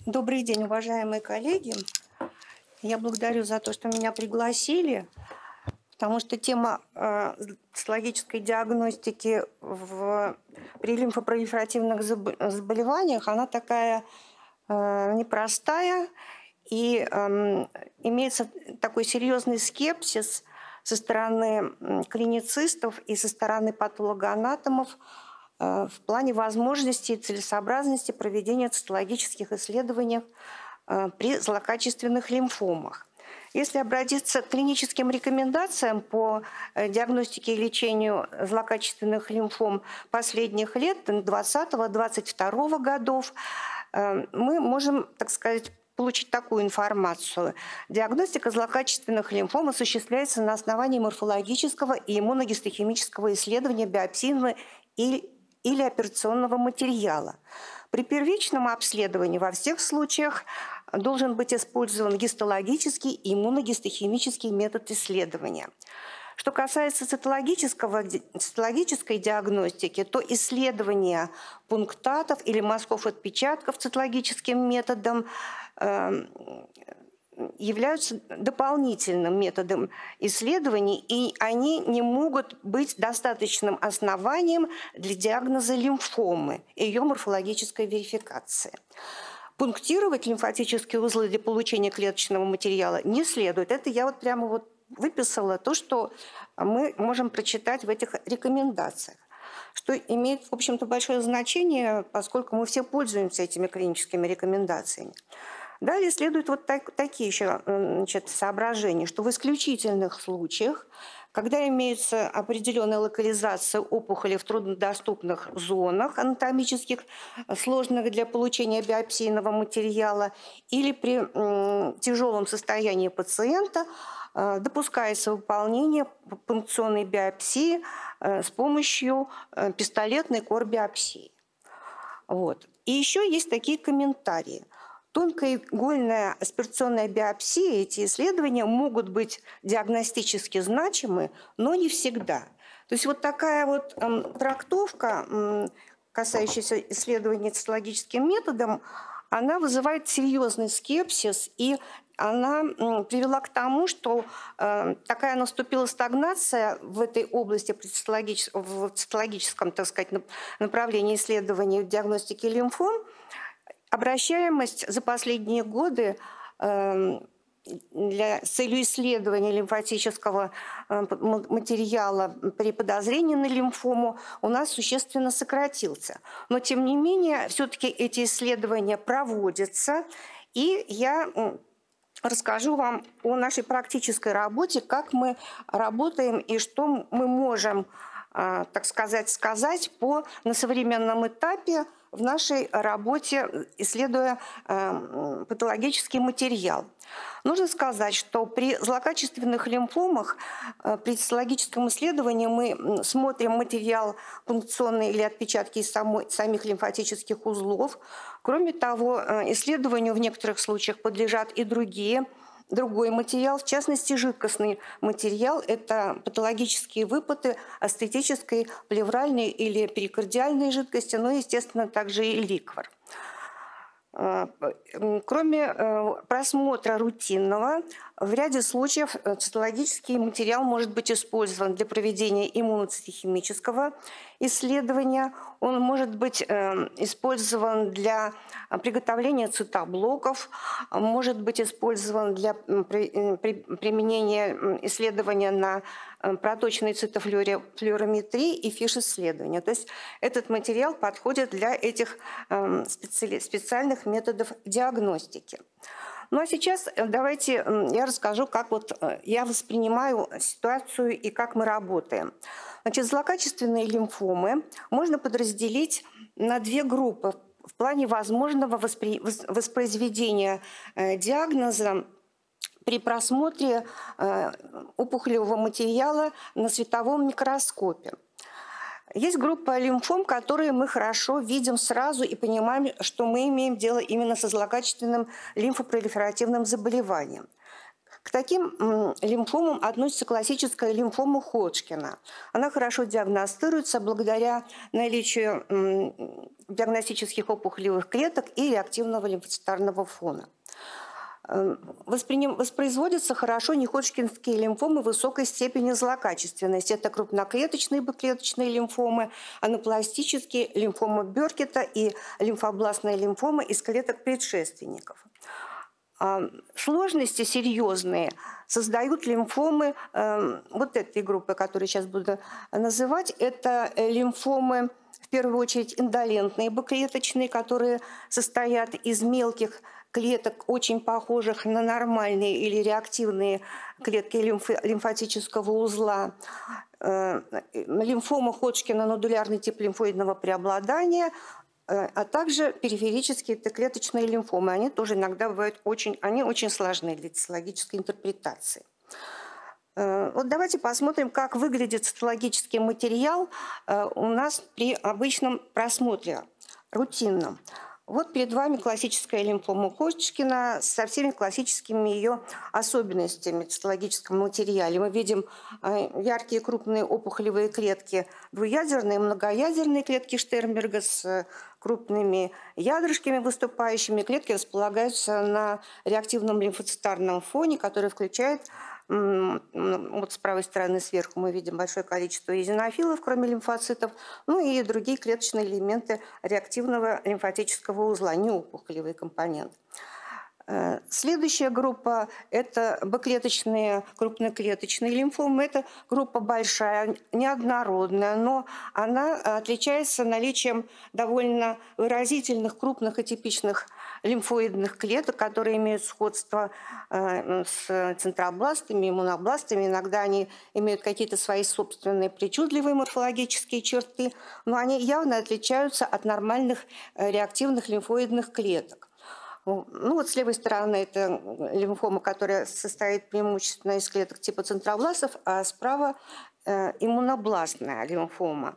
Добрый день, уважаемые коллеги. Я благодарю за то, что меня пригласили, потому что тема э, диагностики в, при лимфопролиферативных заболеваниях, она такая э, непростая, и э, имеется такой серьезный скепсис со стороны клиницистов и со стороны патологоанатомов э, в плане возможности и целесообразности проведения цитологических исследований Э, при злокачественных лимфомах. Если обратиться к клиническим рекомендациям по э, диагностике и лечению злокачественных лимфом последних лет, 2020-2022 годов, э, мы можем, так сказать, получить такую информацию. Диагностика злокачественных лимфом осуществляется на основании морфологического и иммуногистохимического исследования биопсийного или, или операционного материала. При первичном обследовании во всех случаях должен быть использован гистологический и иммуногистохимический метод исследования. Что касается цитологического, цитологической диагностики, то исследование пунктатов или мазков отпечатков цитологическим методом э, являются дополнительным методом исследований, и они не могут быть достаточным основанием для диагноза лимфомы и ее морфологической верификации. Пунктировать лимфатические узлы для получения клеточного материала не следует. Это я вот прямо вот выписала то, что мы можем прочитать в этих рекомендациях что имеет, в общем-то, большое значение, поскольку мы все пользуемся этими клиническими рекомендациями. Далее следуют вот так, такие еще значит, соображения, что в исключительных случаях, когда имеется определенная локализация опухоли в труднодоступных зонах анатомических, сложных для получения биопсийного материала, или при тяжелом состоянии пациента, э, допускается выполнение пункционной биопсии э, с помощью э, пистолетной корбиопсии. Вот. И еще есть такие комментарии – Тонкоигольная аспирационная биопсия, эти исследования могут быть диагностически значимы, но не всегда. То есть вот такая вот э, трактовка, э, касающаяся исследований цитологическим методом, она вызывает серьезный скепсис, и она привела к тому, что э, такая наступила стагнация в этой области в цитологическом так сказать, направлении исследований диагностики лимфом, Обращаемость за последние годы эм, для целью исследования лимфатического э, материала при подозрении на лимфому у нас существенно сократился. Но, тем не менее, все-таки эти исследования проводятся, и я расскажу вам о нашей практической работе, как мы работаем и что мы можем, э, так сказать, сказать по на современном этапе в нашей работе, исследуя э, патологический материал. Нужно сказать, что при злокачественных лимфомах э, при цитологическом исследовании мы смотрим материал пункционный или отпечатки из самой, самих лимфатических узлов. Кроме того, э, исследованию в некоторых случаях подлежат и другие другой материал, в частности жидкостный материал – это патологические выпады астетической, плевральной или перикардиальной жидкости, но, естественно, также и ликвор. Э, кроме э, просмотра рутинного, в ряде случаев э, цитологический материал может быть использован для проведения иммуноцитохимического исследования. Он может быть использован для приготовления цитоблоков, может быть использован для применения исследования на проточной цитофлюорометрии и фиш-исследования. То есть этот материал подходит для этих специальных разных методов диагностики. Ну а сейчас э, давайте я расскажу, как вот э, я воспринимаю ситуацию и как мы работаем. Значит, злокачественные лимфомы можно подразделить на две группы в плане возможного воспри... воспроизведения э, диагноза при просмотре опухолевого материала на световом микроскопе. Есть группа лимфом, которые мы хорошо видим сразу и понимаем, что мы имеем дело именно со злокачественным лимфопролиферативным заболеванием. К таким лимфомам относится классическая лимфома Ходжкина. Она хорошо диагностируется благодаря наличию диагностических опухолевых клеток и реактивного лимфоцитарного фона. Эм, восприним... Воспроизводятся хорошо неходжкинские лимфомы высокой степени злокачественности. Это крупноклеточные бэклеточные лимфомы, анапластические лимфомы Беркета и лимфобластные лимфомы из клеток предшественников. Сложности серьезные создают лимфомы эм, вот этой группы, которую сейчас буду называть. Это э, лимфомы в первую очередь индолентные бэклеточные, которые состоят из мелких клеток, очень похожих на нормальные или реактивные клетки лимфы, лимфатического узла, э, лимфома Ходжкина, нодулярный тип лимфоидного преобладания, э, а также периферические клеточные лимфомы. Они тоже иногда бывают очень, они очень сложны для цитологической интерпретации. Э, вот давайте посмотрим, как выглядит цитологический материал у нас при обычном просмотре, рутинном. Вот перед вами классическая лимфома Ходжкина со всеми классическими ее особенностями в цитологическом материале. Мы видим э, яркие крупные опухолевые клетки, двуядерные, многоядерные клетки Штернберга с крупными ядрышками выступающими. Клетки располагаются на реактивном лимфоцитарном фоне, который включает вот с правой стороны сверху мы видим большое количество эзинофилов, кроме лимфоцитов, ну и другие клеточные элементы реактивного лимфатического узла, неопухолевый компонент. Э, следующая группа – это бэклеточные, крупноклеточные лимфомы. Это группа большая, неоднородная, но она отличается наличием довольно выразительных, крупных и типичных лимфоидных клеток, которые имеют сходство э, с центробластами, иммунобластами. Иногда они имеют какие-то свои собственные причудливые морфологические черты, но они явно отличаются от нормальных э, реактивных лимфоидных клеток. Ну вот с левой стороны это лимфома, которая состоит преимущественно из клеток типа центробластов, а справа э, иммунобластная лимфома.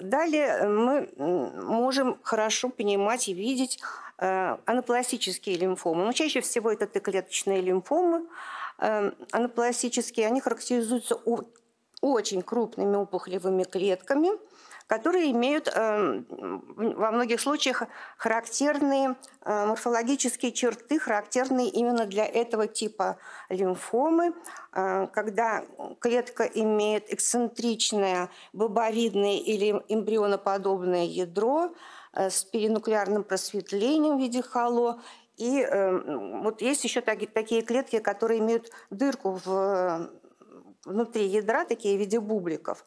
Далее мы можем хорошо понимать и видеть э, анапластические лимфомы. Но чаще всего это Т-клеточные лимфомы. Э, анапластические, они характеризуются очень крупными опухолевыми клетками – которые имеют э, во многих случаях характерные э, морфологические черты, характерные именно для этого типа лимфомы, э, когда клетка имеет эксцентричное бобовидное или эмбрионоподобное ядро с перинуклеарным просветлением в виде хало и вот есть еще такие клетки, которые имеют дырку в, внутри ядра, такие в виде бубликов.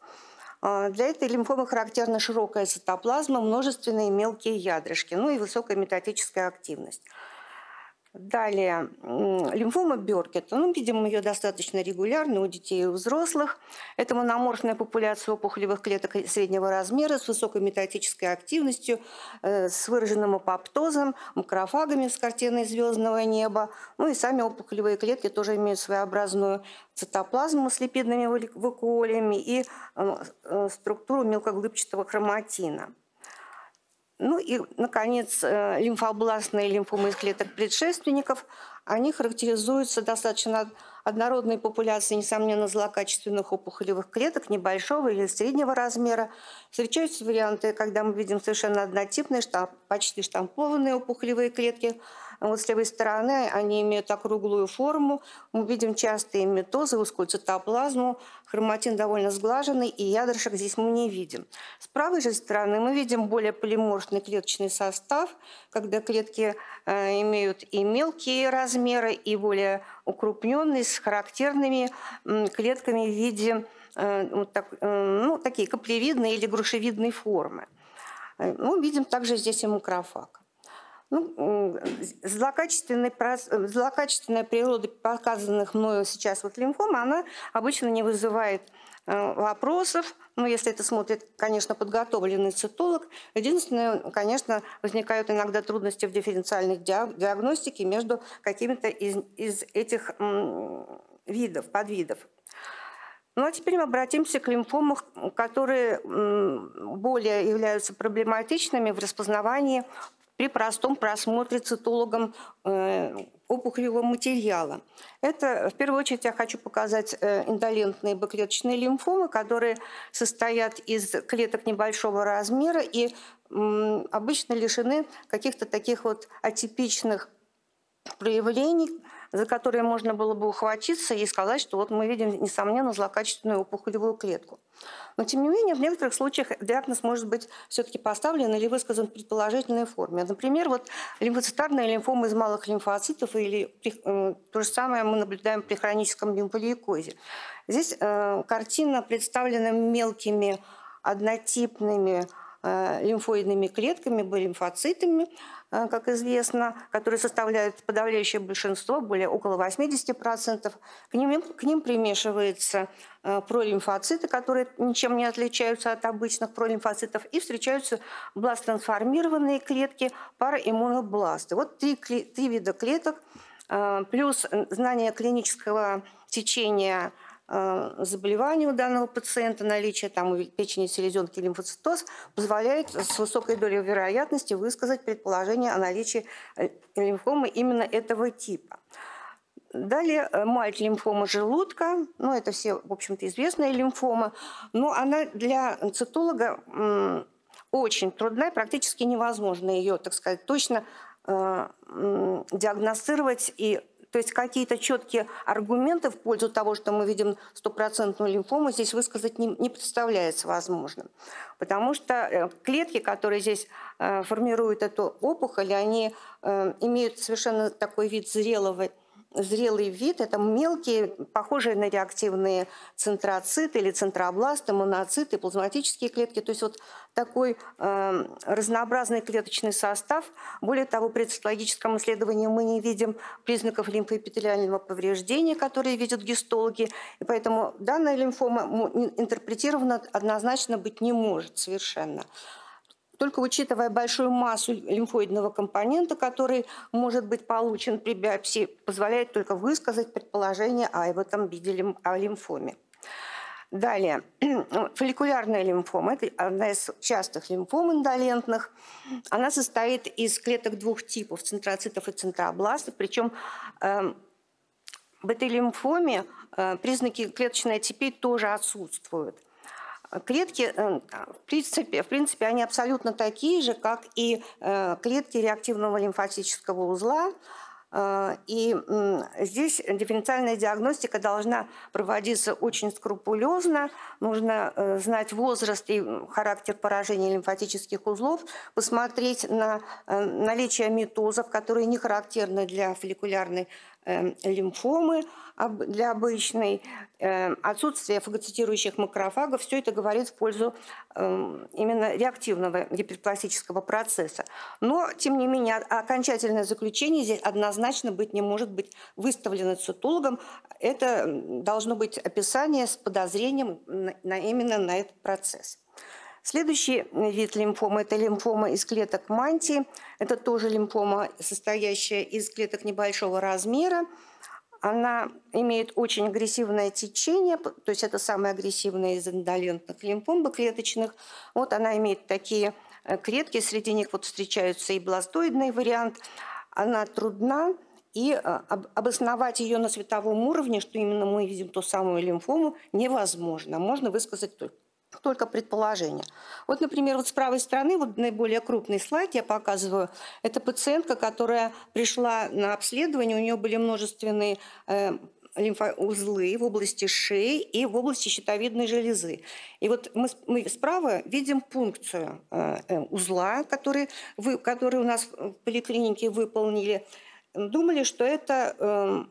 А, для этой лимфомы характерна широкая цитоплазма, множественные мелкие ядрышки, ну и высокая метатическая активность. Далее, лимфома Беркета. Ну, видим ее достаточно регулярно у детей и у взрослых. Это мономорфная популяция опухолевых клеток среднего размера с высокой метатической активностью, э, с выраженным апоптозом, макрофагами с картиной звездного неба. Ну и сами опухолевые клетки тоже имеют своеобразную цитоплазму с липидными вакуолями и э, э, структуру мелкоглыбчатого хроматина. Ну и, наконец, э, лимфобластные лимфомы из клеток предшественников, они характеризуются достаточно однородной популяцией, несомненно, злокачественных опухолевых клеток небольшого или среднего размера. Встречаются варианты, когда мы видим совершенно однотипные, почти штампованные опухолевые клетки – вот с левой стороны они имеют округлую форму. Мы видим частые метозы, узкую цитоплазму. Хроматин довольно сглаженный, и ядрышек здесь мы не видим. С правой же стороны мы видим более полиморфный клеточный состав, когда клетки э, имеют и мелкие размеры, и более укрупненные, с характерными клетками в виде э, вот так, э, ну, такие каплевидные или грушевидной формы. Мы видим также здесь и макрофаг. Ну, злокачественная, злокачественная природа показанных мною сейчас вот лимфом, она обычно не вызывает э, вопросов, ну, если это смотрит, конечно, подготовленный цитолог. Единственное, конечно, возникают иногда трудности в дифференциальной диагностике между какими-то из, из этих видов, подвидов. Ну а теперь мы обратимся к лимфомам, которые более являются проблематичными в распознавании при простом просмотре цитологом э, опухолевого материала. Это, в первую очередь, я хочу показать э, индолентные бэклеточные лимфомы, которые состоят из клеток небольшого размера и обычно лишены каких-то таких вот атипичных проявлений, за которые можно было бы ухватиться и сказать, что вот мы видим, несомненно, злокачественную опухолевую клетку. Но, тем не менее, в некоторых случаях диагноз может быть все-таки поставлен или высказан в предположительной форме. Например, вот лимфоцитарная лимфома из малых лимфоцитов или э, то же самое мы наблюдаем при хроническом лимфолейкозе. Здесь э, картина представлена мелкими однотипными лимфоидными клетками, лимфоцитами, э, как известно, которые составляют подавляющее большинство, более около 80%. К ним, к ним примешиваются э, пролимфоциты, которые ничем не отличаются от обычных пролимфоцитов, и встречаются бласт-трансформированные клетки, параиммунобласты. Вот три, три вида клеток, плюс знание клинического течения Э, заболевания у данного пациента, наличие там печени, селезенки, лимфоцитоз, позволяет с высокой долей вероятности высказать предположение о наличии э, лимфомы именно этого типа. Далее э, мальт лимфома желудка, ну это все, в общем-то, известная лимфома, но она для цитолога очень трудная, практически невозможно ее, так сказать, точно диагностировать и то есть какие-то четкие аргументы в пользу того, что мы видим стопроцентную лимфому, здесь высказать не, не представляется возможным. Потому что э, клетки, которые здесь э, формируют эту опухоль, они э, имеют совершенно такой вид зрелого зрелый вид – это мелкие, похожие на реактивные центроциты или центробласты, моноциты, плазматические клетки. То есть вот такой э, разнообразный клеточный состав. Более того, при цитологическом исследовании мы не видим признаков лимфоэпителиального повреждения, которые видят гистологи. И поэтому данная лимфома интерпретирована однозначно быть не может совершенно. Только учитывая большую массу лимфоидного компонента, который может быть получен при биопсии, позволяет только высказать предположение о этом виде о лимфоме. Далее, фолликулярная лимфома – это одна из частых лимфом индолентных. Она состоит из клеток двух типов – центроцитов и центробластов. Причем э, в этой лимфоме э, признаки клеточной атипии тоже отсутствуют – Клетки, э, в принципе, в принципе, они абсолютно такие же, как и э, клетки реактивного лимфатического узла. Э, и здесь дифференциальная диагностика должна проводиться очень скрупулезно. Нужно знать возраст и характер поражения лимфатических узлов, посмотреть на наличие метозов, которые не характерны для фолликулярной лимфомы для обычной, эм, отсутствие фагоцитирующих макрофагов, все это говорит в пользу эм, именно реактивного гиперпластического процесса. Но, тем не менее, окончательное заключение здесь однозначно быть не может быть выставлено цитологом. Это должно быть описание с подозрением на, именно на этот процесс. Следующий вид лимфомы – это лимфома из клеток мантии. Это тоже лимфома, состоящая из клеток небольшого размера. Она имеет очень агрессивное течение, то есть это самая агрессивная из индолентных лимфом клеточных. Вот она имеет такие э, клетки, среди них вот встречаются и бластоидный вариант. Она трудна, и э, обосновать ее на световом уровне, что именно мы видим ту самую лимфому, невозможно. Можно высказать только только предположение. Вот, например, вот с правой стороны, вот наиболее крупный слайд я показываю, это пациентка, которая пришла на обследование, у нее были множественные э, лимфоузлы в области шеи и в области щитовидной железы. И вот мы, мы справа видим пункцию э, э узла, который, вы, который у нас в поликлинике выполнили. Думали, что это э,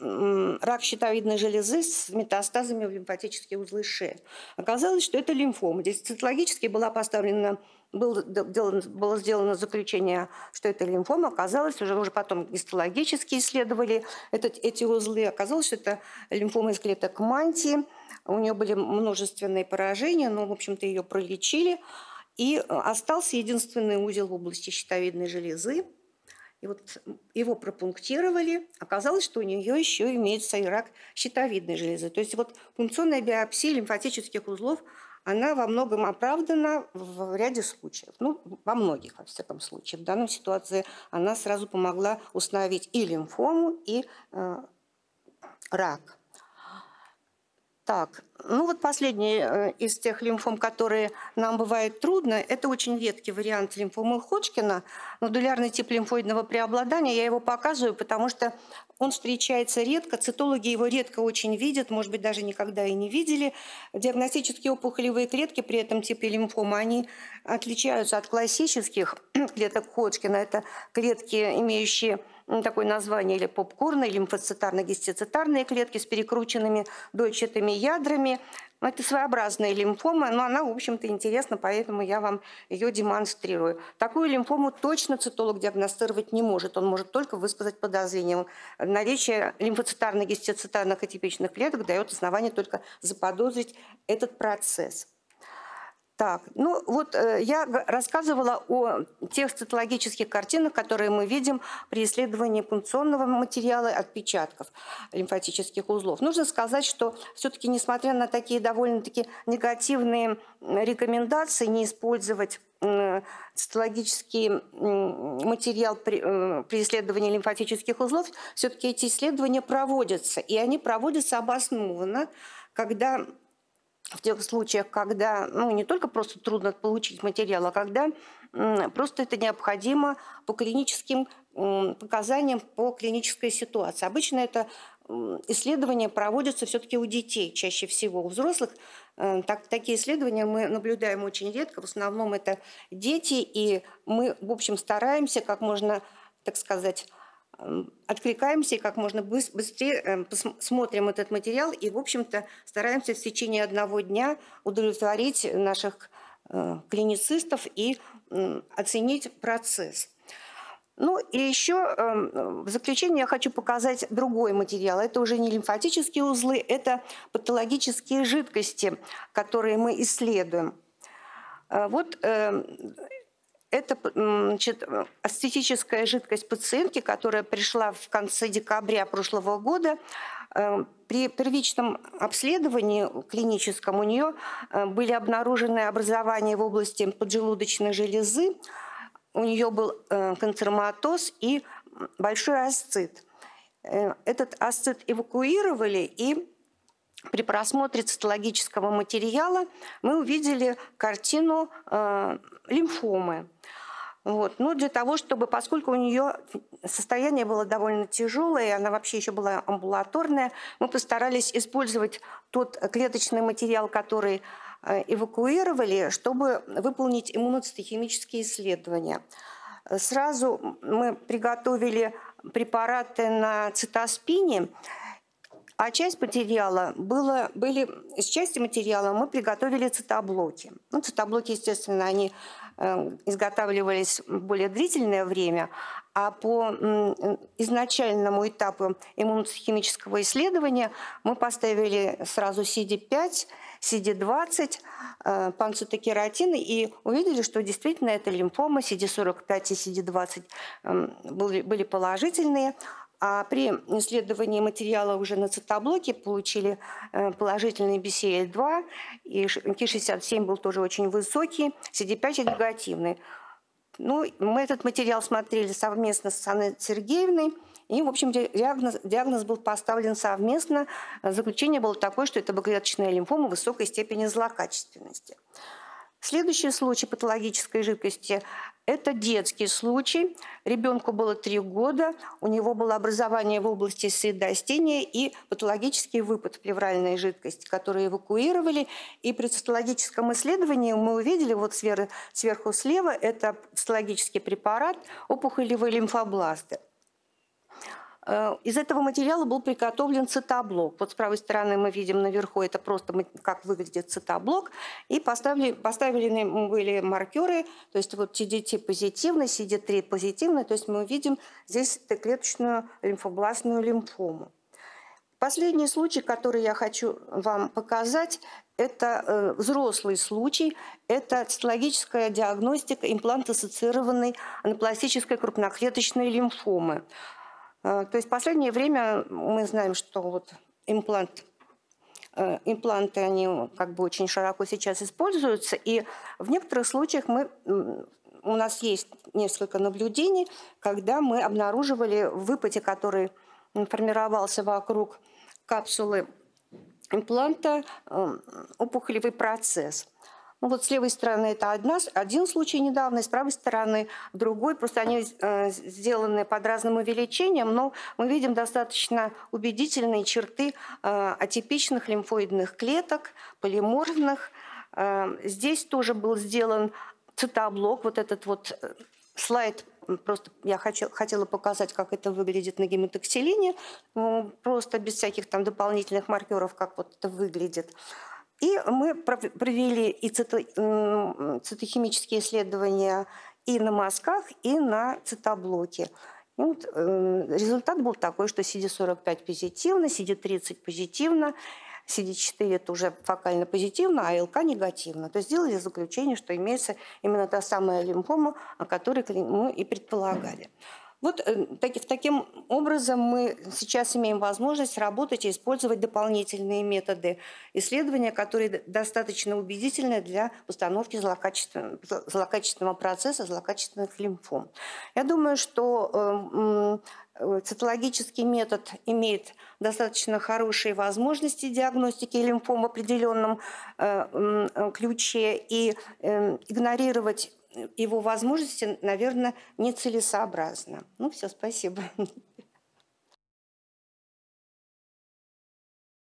рак щитовидной железы с метастазами в лимфатические узлы шеи. Оказалось, что это лимфома. Здесь цитологически была поставлена было, было сделано заключение, что это лимфома. Оказалось, уже, уже потом гистологически исследовали этот, эти узлы. Оказалось, что это лимфома из клеток мантии. У нее были множественные поражения, но, в общем-то, ее пролечили. И остался единственный узел в области щитовидной железы, и вот его пропунктировали, оказалось, что у нее еще имеется и рак щитовидной железы. То есть вот пункционная биопсия лимфатических узлов она во многом оправдана в ряде случаев. Ну, во многих, во всяком случае. В данной ситуации она сразу помогла установить и лимфому, и э, рак. Так, ну вот последний э, из тех лимфом, которые нам бывает трудно, это очень редкий вариант лимфомы Ходжкина, нодулярный тип лимфоидного преобладания. Я его показываю, потому что он встречается редко, цитологи его редко очень видят, может быть, даже никогда и не видели. Диагностические опухолевые клетки при этом типе лимфомы, они отличаются от классических клеток Ходжкина. Это клетки, имеющие такое название, или попкорны, лимфоцитарно-гистицитарные клетки с перекрученными дольчатыми ядрами. Это своеобразная лимфома, но она, в общем-то, интересна, поэтому я вам ее демонстрирую. Такую лимфому точно цитолог диагностировать не может. Он может только высказать подозрение. Наличие лимфоцитарно-гистицитарных атипичных клеток дает основание только заподозрить этот процесс. Так, ну вот э, я рассказывала о тех цитологических картинах, которые мы видим при исследовании пункционного материала отпечатков лимфатических узлов. Нужно сказать, что все-таки, несмотря на такие довольно-таки негативные рекомендации не использовать э, цитологический материал при, э, при исследовании лимфатических узлов, все-таки эти исследования проводятся, и они проводятся обоснованно, когда в тех случаях, когда ну, не только просто трудно получить материал, а когда просто это необходимо по клиническим показаниям, по клинической ситуации. Обычно это исследования проводятся все-таки у детей чаще всего. У взрослых э, так, такие исследования мы наблюдаем очень редко. В основном это дети, и мы, в общем, стараемся как можно, так сказать, откликаемся и как можно быстрее эм, смотрим этот материал и, в общем-то, стараемся в течение одного дня удовлетворить наших э, клиницистов и оценить процесс. Ну и еще эм, в заключение я хочу показать другой материал. Это уже не лимфатические узлы, это патологические жидкости, которые мы исследуем. Э, вот эм, это значит, астетическая жидкость пациентки, которая пришла в конце декабря прошлого года. Э, при первичном обследовании клиническом у нее э, были обнаружены образования в области поджелудочной железы, у нее был э, канцероматоз и большой асцит. Этот асцит эвакуировали и при просмотре цитологического материала мы увидели картину э, лимфомы. Вот. Ну, для того, чтобы, поскольку у нее состояние было довольно тяжелое, и она вообще еще была амбулаторная, мы постарались использовать тот клеточный материал, который э, эвакуировали, чтобы выполнить иммуноцитохимические исследования. Сразу мы приготовили препараты на цитоспине, а часть материала было, были, из части материала мы приготовили цитоблоки. Ну, цитоблоки, естественно, они изготавливались более длительное время, а по изначальному этапу иммунохимического исследования мы поставили сразу CD5, CD20, э, панцитокератин и увидели, что действительно это лимфома, CD45 и CD20 э, были, были положительные, а при исследовании материала уже на цитоблоке получили э, положительный BCL2, и Ки-67 был тоже очень высокий, CD5 негативный. Ну, мы этот материал смотрели совместно с Анной Сергеевной, и, в общем, диагноз, диагноз был поставлен совместно. Заключение было такое, что это богоклеточная лимфома высокой степени злокачественности. Следующий случай патологической жидкости – это детский случай. Ребенку было три года, у него было образование в области средостения и патологический выпад плевральной жидкости, которые эвакуировали. И при цитологическом исследовании мы увидели, вот сверху слева, это цитологический препарат опухолевые лимфобласты. Э, из этого материала был приготовлен цитоблок. Вот с правой стороны мы видим наверху, это просто как выглядит цитоблок. И поставили, поставили были маркеры, то есть вот TDT позитивный, CD3 позитивный, то есть мы видим здесь Т-клеточную лимфобластную лимфому. Последний случай, который я хочу вам показать, это э, взрослый случай, это цитологическая диагностика имплант-ассоциированной анапластической крупноклеточной лимфомы. Э, то есть в последнее время мы знаем, что вот имплант э, импланты, они как бы очень широко сейчас используются, и в некоторых случаях мы у нас есть несколько наблюдений, когда мы обнаруживали в выпаде, который формировался вокруг капсулы импланта, опухолевый процесс – ну вот с левой стороны это одна, один случай недавно, с правой стороны другой. Просто они э, сделаны под разным увеличением, но мы видим достаточно убедительные черты э, атипичных лимфоидных клеток, полиморфных. Э, здесь тоже был сделан цитоблок, вот этот вот э, слайд Просто я хочу, хотела показать, как это выглядит на гематоксилине, просто без всяких там дополнительных маркеров, как вот это выглядит. И мы провели и цито, цитохимические исследования и на мазках, и на цитоблоке. И вот, э, результат был такой, что CD45 позитивно, CD30 позитивно, CD4 это уже фокально позитивно, а ЛК негативно. То есть сделали заключение, что имеется именно та самая лимфома, о которой мы и предполагали. Вот э, таки, таким образом мы сейчас имеем возможность работать и использовать дополнительные методы исследования, которые достаточно убедительны для установки злокачественного, злокачественного процесса, злокачественных лимфом. Я думаю, что э, э, цитологический метод имеет достаточно хорошие возможности диагностики лимфом в определенном ключе, и игнорировать его возможности, наверное, нецелесообразно. Ну все, спасибо.